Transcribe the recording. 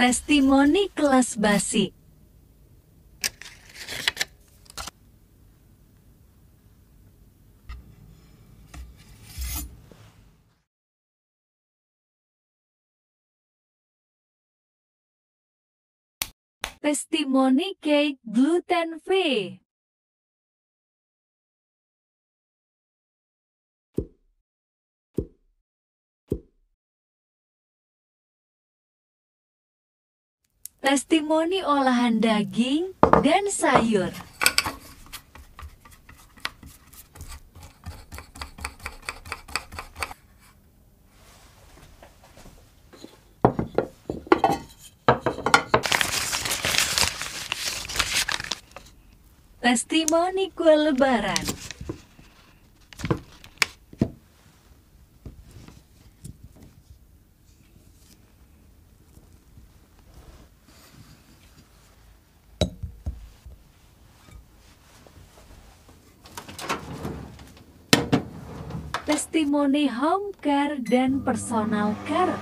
Testimoni kelas basi. Testimoni cake gluten free. Testimoni olahan daging dan sayur. Testimoni kue lebaran. testimoni home care dan personal care.